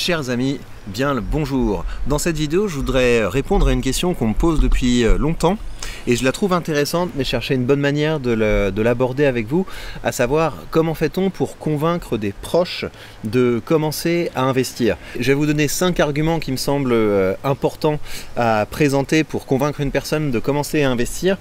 Chers amis, bien le bonjour. Dans cette vidéo, je voudrais répondre à une question qu'on me pose depuis euh, longtemps et je la trouve intéressante, mais chercher une bonne manière de l'aborder avec vous, à savoir comment fait-on pour convaincre des proches de commencer à investir. Je vais vous donner cinq arguments qui me semblent euh, importants à présenter pour convaincre une personne de commencer à investir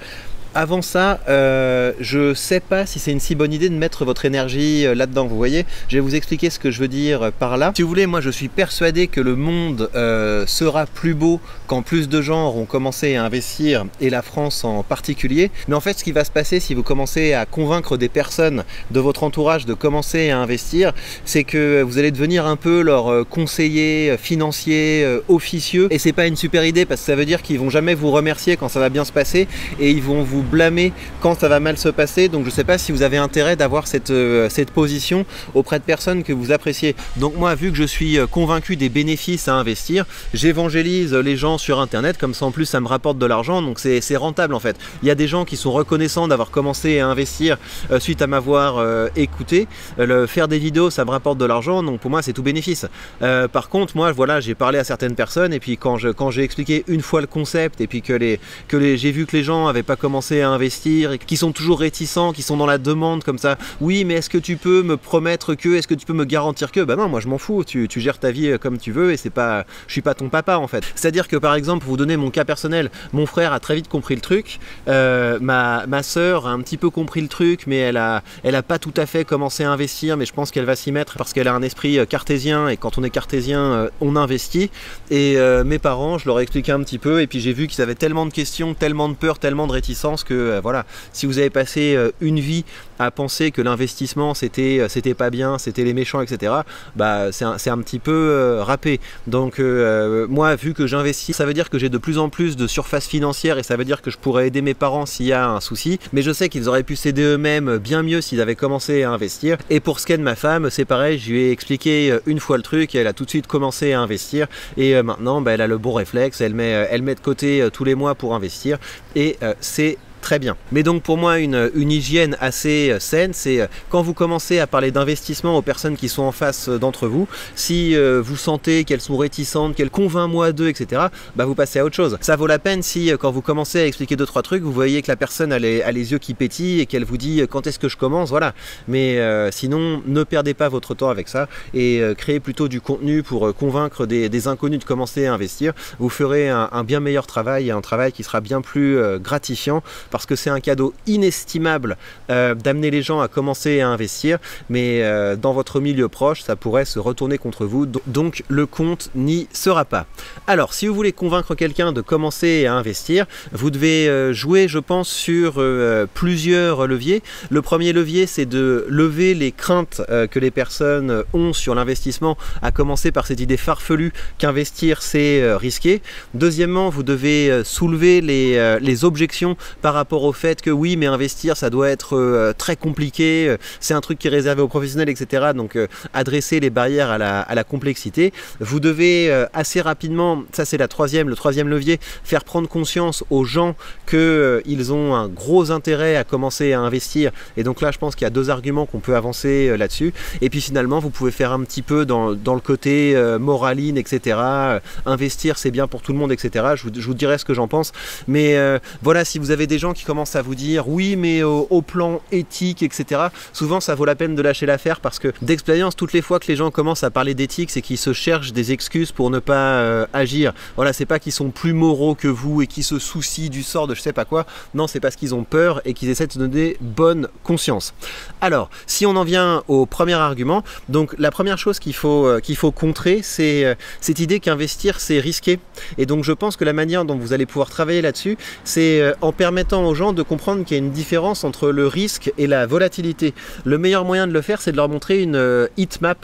avant ça, euh, je sais pas si c'est une si bonne idée de mettre votre énergie euh, là-dedans. Vous voyez, je vais vous expliquer ce que je veux dire par là. Si vous voulez, moi je suis persuadé que le monde euh, sera plus beau quand plus de gens auront commencé à investir, et la France en particulier. Mais en fait, ce qui va se passer si vous commencez à convaincre des personnes de votre entourage de commencer à investir, c'est que vous allez devenir un peu leur conseiller financier officieux. Et c'est pas une super idée parce que ça veut dire qu'ils vont jamais vous remercier quand ça va bien se passer et ils vont vous blâmer quand ça va mal se passer. Donc je sais pas si vous avez intérêt d'avoir cette, euh, cette position auprès de personnes que vous appréciez. Donc moi, vu que je suis euh, convaincu des bénéfices à investir, j'évangélise les gens sur Internet, comme ça en plus ça me rapporte de l'argent, donc c'est rentable en fait. Il y a des gens qui sont reconnaissants d'avoir commencé à investir euh, suite à m'avoir écouté. Le, faire des vidéos, ça me rapporte de l'argent, donc pour moi c'est tout bénéfice. par contre, moi voilà, j'ai parlé à certaines personnes et puis quand j'ai quand expliqué une fois le concept et puis que, les, que les, j'ai vu que les gens n'avaient pas commencé à investir et qui sont toujours réticents, qui sont dans la demande comme ça. Oui, mais est-ce que tu peux me promettre que, est-ce que tu peux me garantir que? Bah non, moi je m'en fous. Tu, gères ta vie euh, comme tu veux et c'est pas, je suis pas ton papa en fait. C'est-à-dire que par exemple, pour vous donner mon cas personnel, mon frère a très vite compris le truc. Euh, ma, ma soeur a un petit peu compris le truc, mais elle a, elle a pas tout à fait commencé à investir, mais je pense qu'elle va s'y mettre parce qu'elle a un esprit euh, cartésien et quand on est cartésien, on investit. Et mes parents, je leur ai expliqué un petit peu et puis j'ai vu qu'ils avaient tellement de questions, tellement de peur, tellement de que euh, voilà, si vous avez passé euh, une vie à penser que l'investissement c'était euh, c'était pas bien, c'était les méchants, etc. Bah c'est un, un, petit peu râpé. Donc moi, vu que j'investis, ça veut dire que j'ai de plus en plus de surface financière et ça veut dire que je pourrais aider mes parents s'il y a un souci. Mais je sais qu'ils auraient pu s'aider eux-mêmes bien mieux s'ils avaient commencé à investir. Et pour ce qui est de ma femme, c'est pareil, je lui ai expliqué une fois le truc et elle a tout de suite commencé à investir. Et maintenant, bah, elle a le bon réflexe, elle met, elle met de côté tous les mois pour investir. Et c'est très bien. Mais donc pour moi, une, hygiène assez euh, saine, c'est euh, quand vous commencez à parler d'investissement aux personnes qui sont en face euh, d'entre vous, si vous sentez qu'elles sont réticentes, qu'elles convainc-moi d'eux, etc., bah vous passez à autre chose. Ça vaut la peine si quand vous commencez à expliquer deux trois trucs, vous voyez que la personne a les, yeux qui pétillent et qu'elle vous dit quand est-ce que je commence, voilà. Mais sinon, ne perdez pas votre temps avec ça et créez plutôt du contenu pour convaincre des, inconnus de commencer à investir. Vous ferez un, un, bien meilleur travail et un travail qui sera bien plus gratifiant parce que c'est un cadeau inestimable euh, d'amener les gens à commencer à investir, mais euh, dans votre milieu proche, ça pourrait se retourner contre vous, donc le compte n'y sera pas. Alors, si vous voulez convaincre quelqu'un de commencer à investir, vous devez euh, jouer, je pense, sur plusieurs leviers. Le premier levier, c'est de lever les craintes que les personnes ont sur l'investissement, à commencer par cette idée farfelue qu'investir, c'est risqué. Deuxièmement, vous devez soulever les, les objections par rapport au fait que oui, mais investir, ça doit être euh, très compliqué, euh, c'est un truc qui est réservé aux professionnels, etc. Donc euh, adresser les barrières à la, complexité. Vous devez assez rapidement, ça c'est la troisième, le troisième levier, faire prendre conscience aux gens qu'ils ont un gros intérêt à commencer à investir. Et donc là, je pense qu'il y a deux arguments qu'on peut avancer là-dessus. Et puis finalement, vous pouvez faire un petit peu dans, le côté moraline, etc. investir, c'est bien pour tout le monde, etc. Je vous, je vous dirai ce que j'en pense. Mais voilà, si vous avez des gens qui commencent à vous dire oui mais au, plan éthique etc souvent ça vaut la peine de lâcher l'affaire parce que d'expérience toutes les fois que les gens commencent à parler d'éthique c'est qu'ils se cherchent des excuses pour ne pas euh, agir. Voilà c'est pas qu'ils sont plus moraux que vous et qu'ils se soucient du sort de je sais pas quoi. Non c'est parce qu'ils ont peur et qu'ils essaient de se donner bonne conscience. Alors si on en vient au premier argument donc la première chose qu'il faut euh, qu'il faut contrer c'est euh, cette idée qu'investir c'est risqué et donc je pense que la manière dont vous allez pouvoir travailler là-dessus c'est en permettant aux gens de comprendre qu'il y a une différence entre le risque et la volatilité. Le meilleur moyen de le faire, c'est de leur montrer une euh, heat map.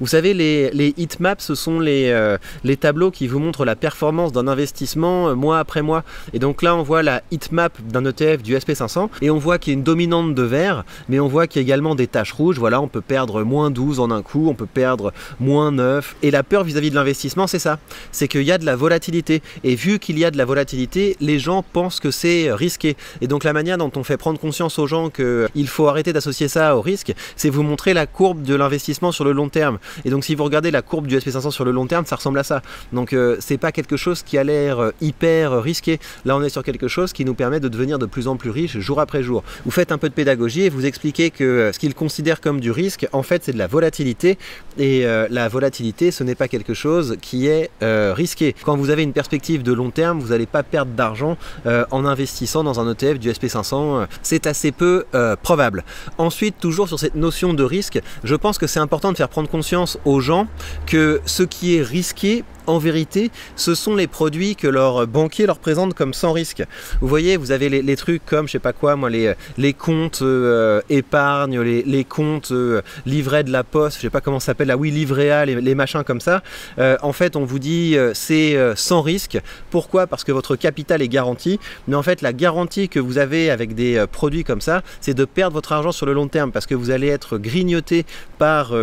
Vous savez, les, les heat maps, ce sont les, euh, les tableaux qui vous montrent la performance d'un investissement euh, mois après mois. Et donc là, on voit la heat map d'un ETF du SP500 et on voit qu'il y a une dominante de vert, mais on voit qu'il y a également des taches rouges. Voilà, on peut perdre moins 12 en un coup, on peut perdre moins 9. Et la peur vis-à-vis -vis de l'investissement, c'est ça. C'est qu'il y a de la volatilité. Et vu qu'il y a de la volatilité, les gens pensent que c'est risqué. Et donc la manière dont on fait prendre conscience aux gens qu'il faut arrêter d'associer ça au risque, c'est vous montrer la courbe de l'investissement sur le long terme. Et donc si vous regardez la courbe du SP500 sur le long terme, ça ressemble à ça. Donc euh, c'est pas quelque chose qui a l'air euh, hyper risqué. Là on est sur quelque chose qui nous permet de devenir de plus en plus riche jour après jour. Vous faites un peu de pédagogie et vous expliquez que euh, ce qu'ils considèrent comme du risque, en fait c'est de la volatilité. Et la volatilité, ce n'est pas quelque chose qui est risqué. Quand vous avez une perspective de long terme, vous n'allez pas perdre d'argent en investissant dans un ETF du SP500. c'est assez peu probable. Ensuite, toujours sur cette notion de risque, je pense que c'est important de faire prendre conscience aux gens que ce qui est risqué en vérité, ce sont les produits que leur banquier leur présente comme sans risque. Vous voyez, vous avez les, trucs comme, je sais pas quoi, moi, les, les comptes euh, épargne, les, comptes euh, livrets de la poste, je sais pas comment ça s'appelle, là, oui, livret A, les, machins comme ça. Euh, en fait, on vous dit c'est sans risque. Pourquoi? Parce que votre capital est garanti. Mais en fait, la garantie que vous avez avec des produits comme ça, c'est de perdre votre argent sur le long terme parce que vous allez être grignoté par,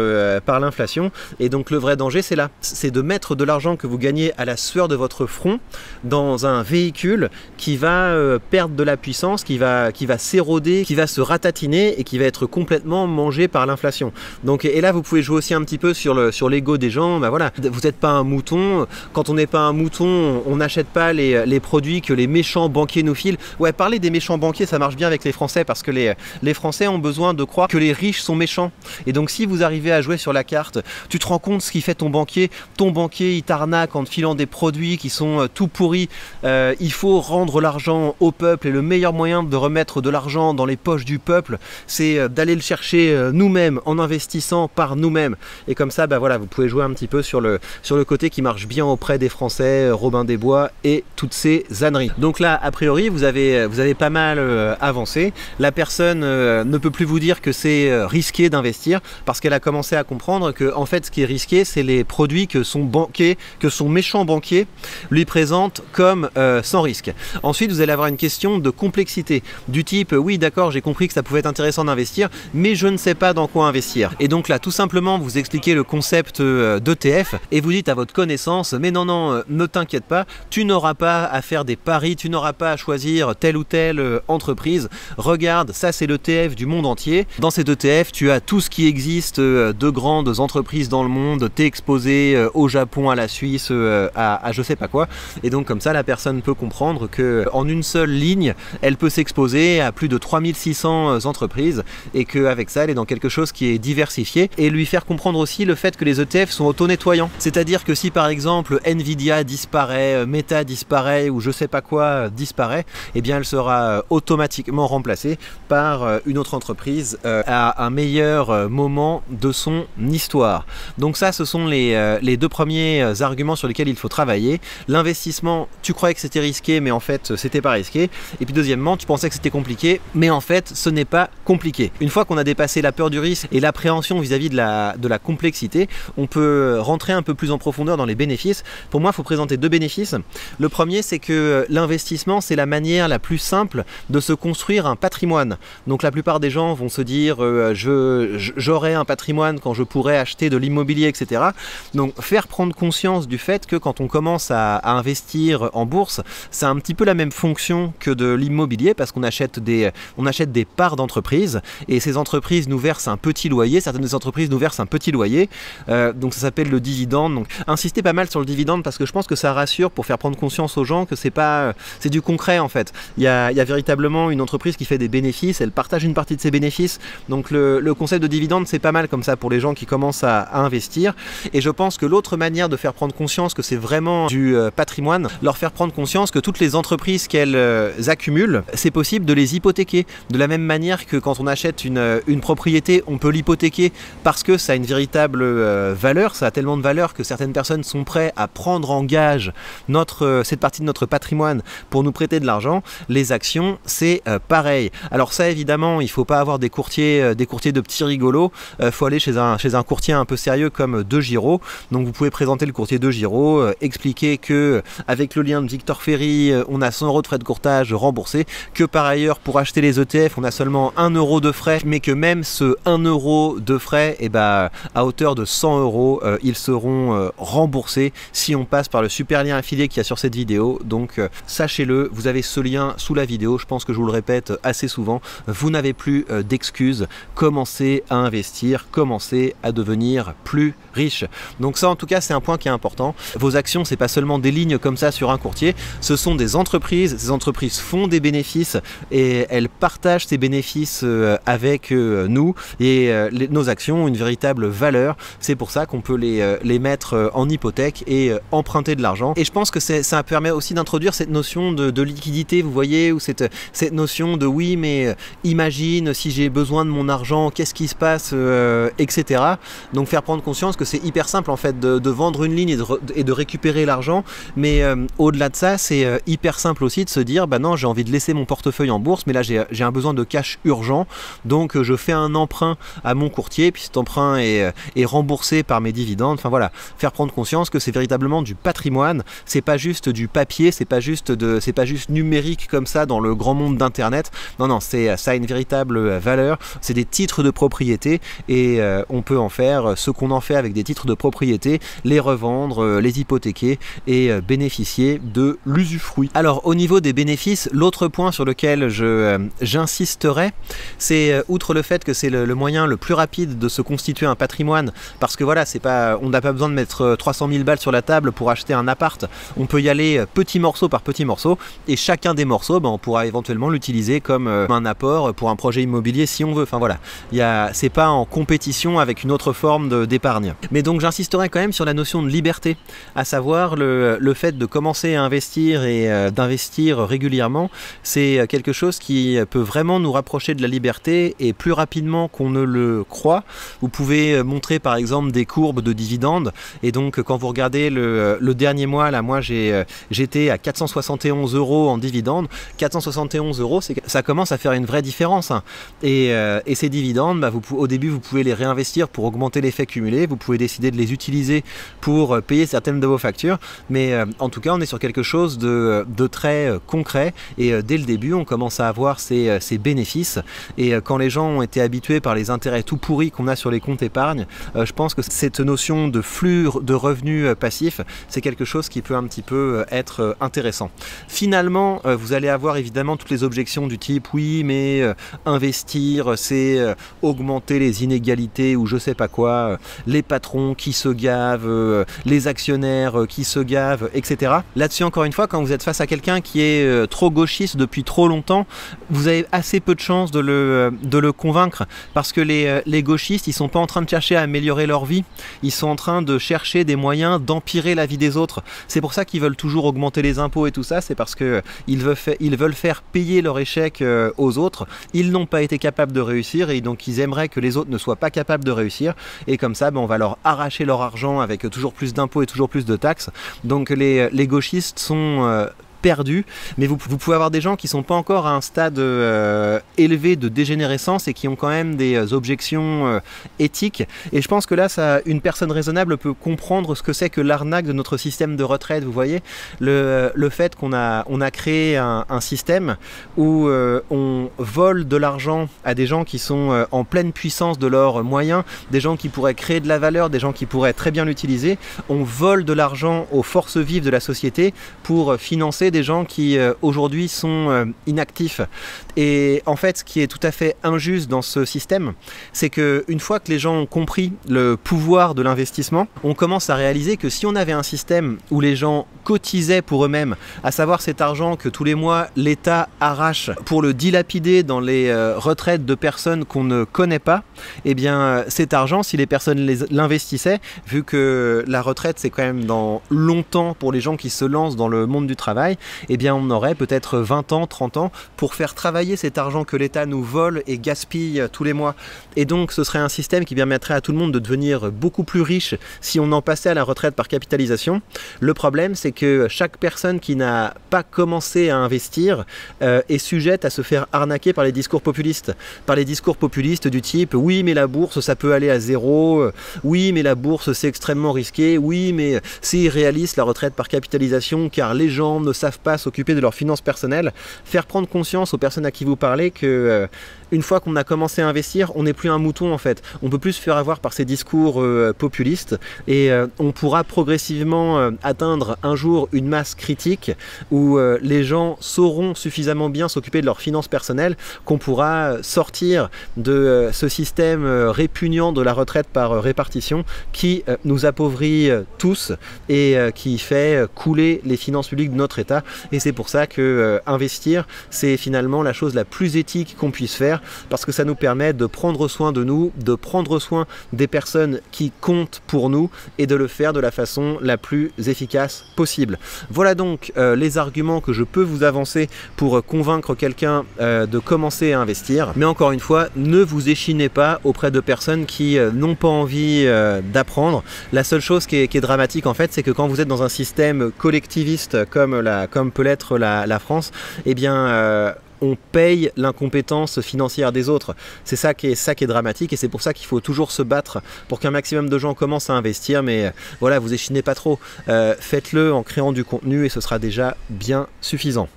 par l'inflation. Et donc, le vrai danger, c'est là. C'est de mettre de l'argent que vous gagnez à la sueur de votre front dans un véhicule qui va euh, perdre de la puissance, qui va, qui va s'éroder, qui va se ratatiner et qui va être complètement mangé par l'inflation. Donc et là vous pouvez jouer aussi un petit peu sur le sur l'ego des gens. Bah voilà, vous n'êtes pas un mouton. Quand on n'est pas un mouton, on n'achète pas les, les, produits que les méchants banquiers nous filent. Ouais, parler des méchants banquiers, ça marche bien avec les Français parce que les, les Français ont besoin de croire que les riches sont méchants. Et donc si vous arrivez à jouer sur la carte, tu te rends compte ce qui fait ton banquier. Ton banquier, il en filant des produits qui sont euh, tout pourris. Euh, il faut rendre l'argent au peuple et le meilleur moyen de remettre de l'argent dans les poches du peuple, c'est euh, d'aller le chercher nous-mêmes en investissant par nous-mêmes. Et comme ça, bah voilà, vous pouvez jouer un petit peu sur le, sur le côté qui marche bien auprès des Français, Robin des Bois et toutes ces âneries. Donc là, a priori, vous avez, vous avez pas mal avancé. La personne ne peut plus vous dire que c'est risqué d'investir parce qu'elle a commencé à comprendre que en fait, ce qui est risqué, c'est les produits que son banquier que son méchant banquier lui présente comme euh, sans risque. Ensuite, vous allez avoir une question de complexité, du type oui d'accord j'ai compris que ça pouvait être intéressant d'investir, mais je ne sais pas dans quoi investir. Et donc là, tout simplement, vous expliquez le concept euh, d'ETF et vous dites à votre connaissance, mais non, non, euh, ne t'inquiète pas, tu n'auras pas à faire des paris, tu n'auras pas à choisir telle ou telle entreprise. Regarde, ça c'est l'ETF du monde entier. Dans cet ETF, tu as tout ce qui existe de grandes entreprises dans le monde, t'es exposé au Japon, à la Suisse, euh, à, je sais pas quoi. Et donc comme ça, la personne peut comprendre que en une seule ligne, elle peut s'exposer à plus de 3600 euh, entreprises et qu'avec ça, elle est dans quelque chose qui est diversifié et lui faire comprendre aussi le fait que les ETF sont auto-nettoyants. C'est-à-dire que si par exemple Nvidia disparaît, euh, Meta disparaît ou je sais pas quoi disparaît, eh bien elle sera automatiquement remplacée par une autre entreprise à un meilleur moment de son histoire. Donc ça, ce sont les, les deux premiers arguments sur lesquels il faut travailler. L'investissement, tu croyais que c'était risqué, mais en fait, c'était pas risqué. Et puis deuxièmement, tu pensais que c'était compliqué, mais en fait, ce n'est pas compliqué. Une fois qu'on a dépassé la peur du risque et l'appréhension vis-à-vis de la, de la complexité, on peut rentrer un peu plus en profondeur dans les bénéfices. Pour moi, il faut présenter deux bénéfices. Le premier, c'est que l'investissement, c'est la manière la plus simple de se construire un patrimoine. Donc la plupart des gens vont se dire, euh, je j'aurai un patrimoine quand je pourrai acheter de l'immobilier, etc. Donc faire prendre conscience du fait que quand on commence à, investir en bourse, c'est un petit peu la même fonction que de l'immobilier parce qu'on achète des, achète des parts d'entreprises et ces entreprises nous versent un petit loyer. Certaines entreprises nous versent un petit loyer, euh, donc ça s'appelle le dividende. Donc insistez pas mal sur le dividende parce que je pense que ça rassure pour faire prendre conscience aux gens que c'est pas, c'est du concret en fait. Il y, a, il y, a, véritablement une entreprise qui fait des bénéfices, elle partage une partie de ses bénéfices. Donc le, le concept de dividende c'est pas mal comme ça pour les gens qui commencent à, à investir. Et je pense que l'autre manière de faire prendre conscience que c'est vraiment du euh, patrimoine, leur faire prendre conscience que toutes les entreprises qu'elles euh, accumulent, c'est possible de les hypothéquer. De la même manière que quand on achète une, euh, une propriété, on peut l'hypothéquer parce que ça a une véritable valeur, ça a tellement de valeur que certaines personnes sont prêtes à prendre en gage notre, cette partie de notre patrimoine pour nous prêter de l'argent. Les actions, c'est pareil. Alors ça, évidemment, il ne faut pas avoir des courtiers, des courtiers de petits rigolos. Il faut aller chez un, chez un courtier un peu sérieux comme De Giro. Donc vous pouvez présenter le courtier de Giro, expliquer que avec le lien de Victor Ferry, on a 100 euros de frais de courtage remboursés, que par ailleurs pour acheter les ETF, on a seulement 1 euro de frais, mais que même ce 1 euro de frais, et eh ben, à hauteur de 100 euros, ils seront remboursés si on passe par le super lien affilié qu'il y a sur cette vidéo. Donc sachez-le, vous avez ce lien sous la vidéo, je pense que je vous le répète assez souvent, vous n'avez plus d'excuses, commencez à investir, commencez à devenir plus riche. Donc ça en tout cas c'est un point qui est important. Vos actions c'est pas seulement des lignes comme ça sur un courtier, ce sont des entreprises, ces entreprises font des bénéfices et elles partagent ces bénéfices euh, avec euh, nous et euh, nos actions ont une véritable valeur. C'est pour ça qu'on peut les, mettre en hypothèque et emprunter de l'argent. Et je pense que ça permet aussi d'introduire cette notion de, liquidité, vous voyez, ou cette, notion de oui mais imagine si j'ai besoin de mon argent, qu'est-ce qui se passe, etc. Donc faire prendre conscience que c'est hyper simple en fait de, vendre une ligne et de, récupérer l'argent. Mais euh, au-delà de ça, c'est euh, hyper simple aussi de se dire bah non, j'ai envie de laisser mon portefeuille en bourse, mais là j'ai un besoin de cash urgent. Donc euh, je fais un emprunt à mon courtier, puis cet emprunt est, est remboursé par mes dividendes. Enfin voilà, faire prendre conscience que c'est véritablement du patrimoine. C'est pas juste du papier, c'est pas juste de, c'est pas juste numérique comme ça dans le grand monde d'internet. Non non, c'est ça a une véritable valeur. C'est des titres de propriété et on peut en faire ce qu'on en fait avec des titres de propriété, les revendre, euh, les hypothéquer et euh, bénéficier de l'usufruit. Alors au niveau des bénéfices, l'autre point sur lequel euh, j'insisterai, c'est outre le fait que c'est le, moyen le plus rapide de se constituer un patrimoine, parce que voilà, c'est pas, on n'a pas besoin de mettre 300 000 balles sur la table pour acheter un appart, on peut y aller petit morceau par petit morceau, et chacun des morceaux, ben, on pourra éventuellement l'utiliser comme un apport pour un projet immobilier si on veut. Enfin voilà, c'est pas en compétition avec une autre forme d'épargne. Mais donc j'insisterai quand même sur la notion de liberté, à savoir le, fait de commencer à investir et euh, d'investir régulièrement, c'est quelque chose qui peut vraiment nous rapprocher de la liberté et plus rapidement qu'on ne le croit. Vous pouvez montrer par exemple des courbes de dividendes et donc quand vous regardez le, dernier mois, là moi j'ai j'étais à 471 euros en dividendes, 471 euros, ça commence à faire une vraie différence. Hein. Euh, et, ces dividendes, bah, vous, au début vous pouvez les réinvestir pour augmenter l'effet cumulé, vous pouvez décider de les utiliser pour euh, payer certaines de vos factures. Mais euh, en tout cas, on est sur quelque chose de, très euh, concret. Et dès le début, on commence à avoir ces, bénéfices. Et quand les gens ont été habitués par les intérêts tout pourris qu'on a sur les comptes épargne, je pense que cette notion de flux de revenus passifs, c'est quelque chose qui peut un petit peu être intéressant. Finalement, vous allez avoir évidemment toutes les objections du type oui, mais investir, c'est augmenter les inégalités ou je sais pas quoi, les patrons qui se gavent, les actionnaires euh, qui se gavent, etc. Là-dessus, encore une fois, quand vous êtes face à quelqu'un qui est euh, trop gauchiste depuis trop longtemps, vous avez assez peu de chances de le, de le convaincre parce que les, les gauchistes, ils sont pas en train de chercher à améliorer leur vie, ils sont en train de chercher des moyens d'empirer la vie des autres. C'est pour ça qu'ils veulent toujours augmenter les impôts et tout ça, c'est parce que ils veulent, ils veulent faire payer leur échec aux autres. Ils n'ont pas été capables de réussir et donc ils aimeraient que les autres ne soient pas capables de réussir. Et comme ça, ben, on va leur arracher leur argent avec toujours plus d'impôts et toujours plus de taxes. Donc les, les gauchistes sont euh, perdu, mais vous, pouvez avoir des gens qui sont pas encore à un stade euh, élevé de dégénérescence et qui ont quand même des euh, objections euh, éthiques. Et je pense que là, une personne raisonnable peut comprendre ce que c'est que l'arnaque de notre système de retraite. Vous voyez, le, fait qu'on a, on créé un, un système où on vole de l'argent à des gens qui sont en pleine puissance de leurs moyens, des gens qui pourraient créer de la valeur, des gens qui pourraient très bien l'utiliser. On vole de l'argent aux forces vives de la société pour financer des gens qui euh, aujourd'hui sont euh, inactifs. Et en fait, ce qui est tout à fait injuste dans ce système, c'est que une fois que les gens ont compris le pouvoir de l'investissement, on commence à réaliser que si on avait un système où les gens cotisaient pour eux-mêmes, à savoir cet argent que tous les mois l'État arrache pour le dilapider dans les euh, retraites de personnes qu'on ne connaît pas, eh bien cet argent, si les personnes l'investissaient, vu que la retraite c'est quand même dans longtemps pour les gens qui se lancent dans le monde du travail, eh bien on aurait peut-être 20 ans, 30 ans pour faire travailler cet argent que l'État nous vole et gaspille tous les mois. Et donc ce serait un système qui permettrait à tout le monde de devenir beaucoup plus riche si on en passait à la retraite par capitalisation. Le problème c'est que chaque personne qui n'a pas commencé à investir euh, est sujette à se faire arnaquer par les discours populistes. Par les discours populistes du type oui mais la bourse ça peut aller à zéro, oui mais la bourse c'est extrêmement risqué, oui mais c'est irréaliste la retraite par capitalisation car les gens ne savent pas s'occuper de leurs finances personnelles. Faire prendre conscience aux personnes à qui vous parlez que euh, une fois qu'on a commencé à investir, on n'est plus un mouton en fait. On peut plus se faire avoir par ces discours euh, populistes et euh, on pourra progressivement atteindre un jour une masse critique où les gens sauront suffisamment bien s'occuper de leurs finances personnelles qu'on pourra sortir de ce système répugnant de la retraite par répartition qui nous appauvrit tous et qui fait couler les finances publiques de notre État. Et c'est pour ça que investir, c'est finalement la chose la plus éthique qu'on puisse faire parce que ça nous permet de prendre soin de nous, de prendre soin des personnes qui comptent pour nous et de le faire de la façon la plus efficace possible. Voilà donc euh, les arguments que je peux vous avancer pour convaincre quelqu'un euh, de commencer à investir. Mais encore une fois, ne vous échinez pas auprès de personnes qui euh, n'ont pas envie d'apprendre. La seule chose qui est, dramatique en fait, c'est que quand vous êtes dans un système collectiviste comme, la, comme peut l'être la, France, eh bien on paye l'incompétence financière des autres. C'est ça qui est ça dramatique et c'est pour ça qu'il faut toujours se battre pour qu'un maximum de gens commencent à investir. Mais euh, voilà, vous échinez pas trop. Euh, faites-le en créant du contenu et ce sera déjà bien suffisant.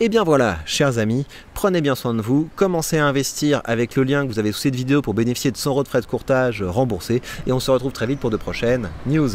Et bien voilà, chers amis, prenez bien soin de vous, commencez à investir avec le lien que vous avez sous cette vidéo pour bénéficier de 100 euros de frais de courtage remboursés et on se retrouve très vite pour de prochaines news.